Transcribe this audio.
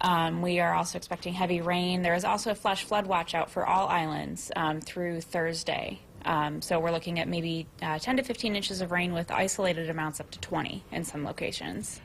Um, we are also expecting heavy rain. There is also a flash flood watch out for all islands um, through Thursday. Um, so we're looking at maybe uh, 10 to 15 inches of rain with isolated amounts up to 20 in some locations.